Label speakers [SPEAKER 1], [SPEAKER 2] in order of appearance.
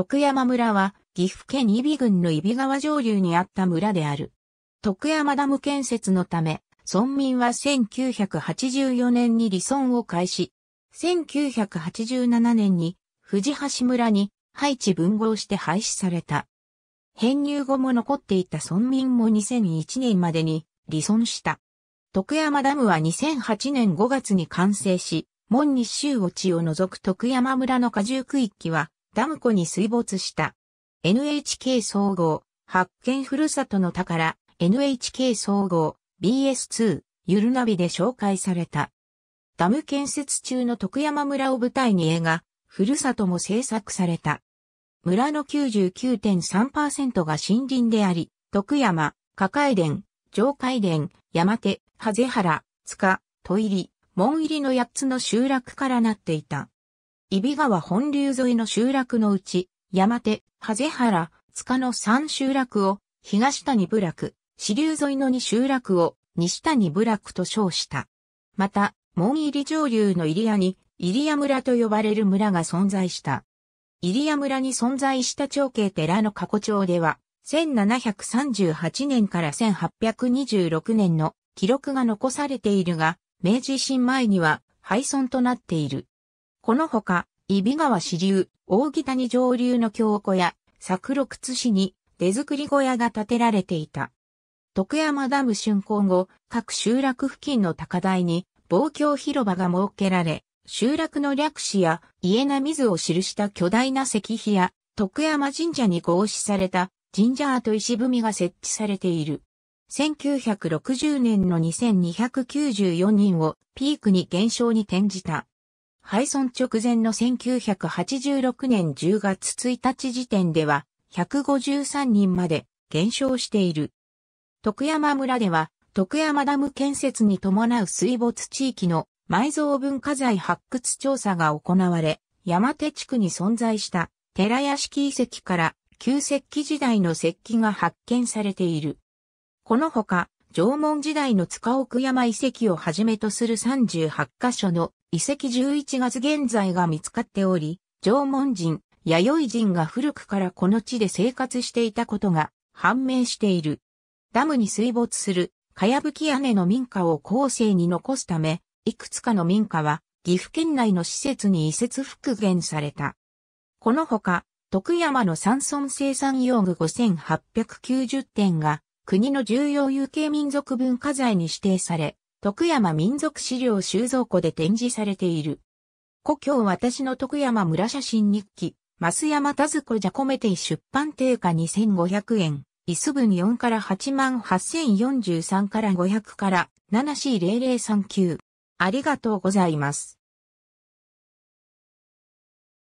[SPEAKER 1] 徳山村は岐阜県揖斐郡の揖斐川上流にあった村である。徳山ダム建設のため、村民は1984年に離村を開始。1987年に藤橋村に配置分合して廃止された。編入後も残っていた村民も2001年までに離村した。徳山ダムは2008年5月に完成し、門日周落ちを除く徳山村の下住区域はダム湖に水没した。NHK 総合、発見ふるさとの宝、NHK 総合、BS2、ゆるナビで紹介された。ダム建設中の徳山村を舞台に映画、ふるさとも制作された。村の99.3%が森林であり、徳山、加海殿、上海殿、山手、ハゼ原、塚、戸入り、門入りの8つの集落からなっていた。揖斐川本流沿いの集落のうち、山手、ハゼ原、塚の3集落を、東谷部落、支流沿いの2集落を、西谷部落と称した。また、門入り上流の入谷に、入谷村と呼ばれる村が存在した。入谷村に存在した長慶寺の過去帳では、1738年から1826年の記録が残されているが、明治維新前には廃村となっている。このほか、揖斐川支流、大木谷上流の京小屋、作六津市に出作り小屋が建てられていた。徳山ダム竣工後、各集落付近の高台に、望郷広場が設けられ、集落の略史や家な水を記した巨大な石碑や、徳山神社に合祀された神社跡石踏みが設置されている。1960年の2294人をピークに減少に転じた。廃村直前の1986年10月1日時点では153人まで減少している。徳山村では、徳山ダム建設に伴う水没地域の埋蔵文化財発掘調査が行われ、山手地区に存在した寺屋敷遺跡から旧石器時代の石器が発見されている。このほか、縄文時代の塚奥山遺跡をはじめとする38カ所の遺跡11月現在が見つかっており、縄文人、弥生人が古くからこの地で生活していたことが判明している。ダムに水没する、かやぶき屋根の民家を後世に残すため、いくつかの民家は岐阜県内の施設に移設復元された。このほか、徳山の山村生産用具5890点が国の重要有形民族文化財に指定され、徳山民族資料収蔵庫で展示されている。故郷私の徳山村写真日記、増山田塚じゃ込めて出版定価2500円。イス分4から88043から500から 7C0039。ありがとうございます。